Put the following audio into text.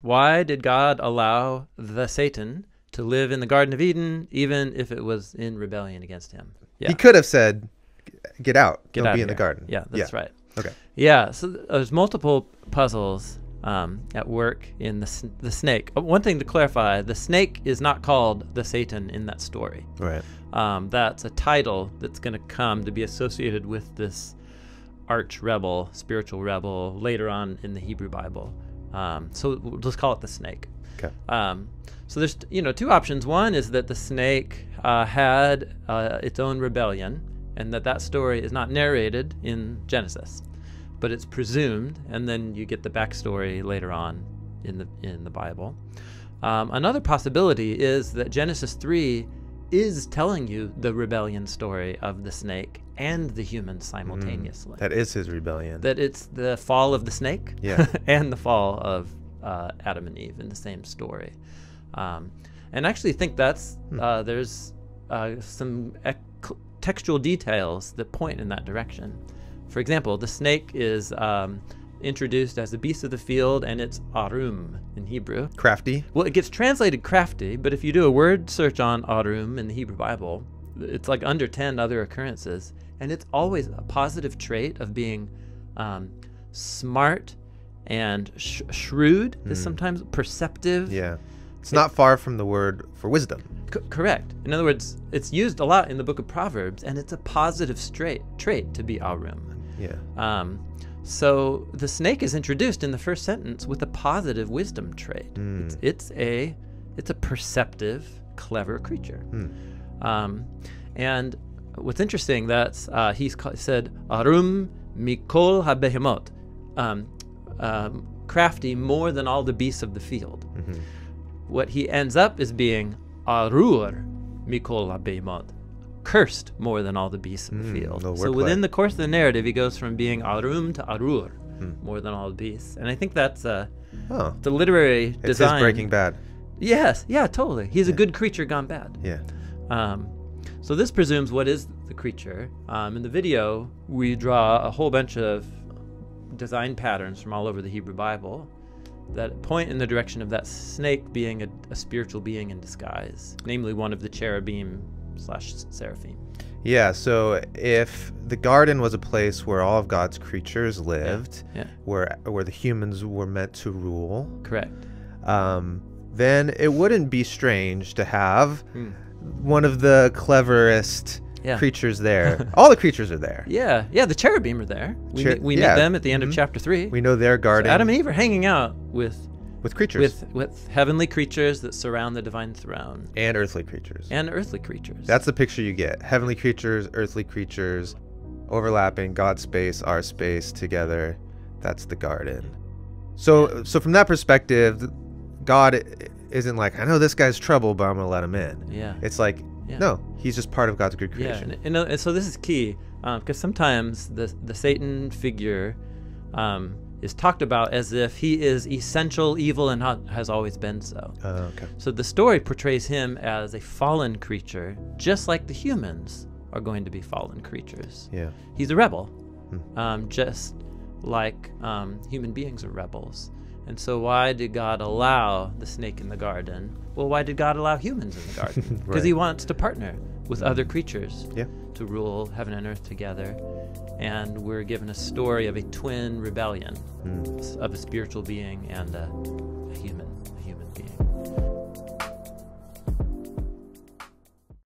Why did God allow the Satan to live in the Garden of Eden, even if it was in rebellion against him? Yeah. He could have said, "Get out. Get Don't out be in the garden." Yeah, that's right. Okay. Yeah, so there's multiple puzzles um, at work in the the snake. Uh, One thing to clarify: the snake is not called the Satan in that story. Right. Um, that's a title that's going to come to be associated with this arch rebel, spiritual rebel, later on in the Hebrew Bible. Um, so we'll just call it the snake. Okay. Um, so there's you know two options. One is that the snake uh, had uh, its own rebellion, and that that story is not narrated in Genesis, but it's presumed, and then you get the backstory later on in the in the Bible. Um, another possibility is that Genesis three is telling you the rebellion story of the snake and the humans simultaneously. That is his rebellion. that it's the fall of the snake Yeah. and the fall of uh, Adam and Eve in the same story. Um, and I actually think that's Hmm. uh, there's uh, some ec- textual details that point in that direction. For example, the snake is um, introduced as the beast of the field, and it's arum in Hebrew. Crafty. Well, it gets translated crafty, but if you do a word search on arum in the Hebrew Bible, it's like under 10 other occurrences, and it's always a positive trait of being um, smart and sh- shrewd, is sometimes perceptive. Yeah. It's not far from the word for wisdom. C- correct. In other words, it's used a lot in the book of Proverbs, and it's a positive straight trait to be arum. Yeah. Um, so the snake is introduced in the first sentence with a positive wisdom trait. It's, it's a it's a perceptive, clever creature. Um, and what's interesting that uh, he's ca- said arum mikol habehemot, um, um, crafty more than all the beasts of the field. What he ends up is being arur mikol habehemot, cursed more than all the beasts of the field. little So within the course of the narrative, he goes from being arum to arur, more than all the beasts. And I think that's a, Oh. the literary It's design. his Breaking Bad. Yes, yeah, totally. He's a good creature gone bad. Yeah. Um, so this presumes what is the creature. Um, in the video, we draw a whole bunch of design patterns from all over the Hebrew Bible that point in the direction of that snake being a, a spiritual being in disguise, namely one of the cherubim slash seraphim. Yeah, so if the garden was a place where all of God's creatures lived, Yeah, where where the humans were meant to rule, correct. um, then it wouldn't be strange to have Hmm. One of the cleverest Yeah. creatures there. all the creatures are there. Yeah, yeah, the cherubim are there. We, Cher- meet, we yeah, meet them at the end of mhm. chapter three. We know their So garden Adam and Eve are hanging out with with creatures with with heavenly creatures that surround the divine throne and earthly creatures. and earthly creatures. That's the picture you get. Heavenly creatures, earthly creatures, overlapping, God's space, our space together. That's the garden. So so from that perspective, God isn't like, I know this guy's trouble, but I'm to let him in. yeah. It's like, Yeah. no, he's just part of God's good Yeah, creation. and, and, uh, and so this is key because sometimes the the Satan figure um, is talked about as if he is essential evil and ha- has always been so. Oh, okay. So the story portrays him as a fallen creature, just like the humans are going to be fallen creatures. Yeah. He's a rebel, um, just like um, human beings are rebels. And so, why did God allow the snake in the garden? Well, why did God allow humans in the garden? Because Right. He wants to partner with other mm-hmm. creatures Yeah. to rule heaven and earth together. And we're given a story of a twin rebellion s- of a spiritual being and a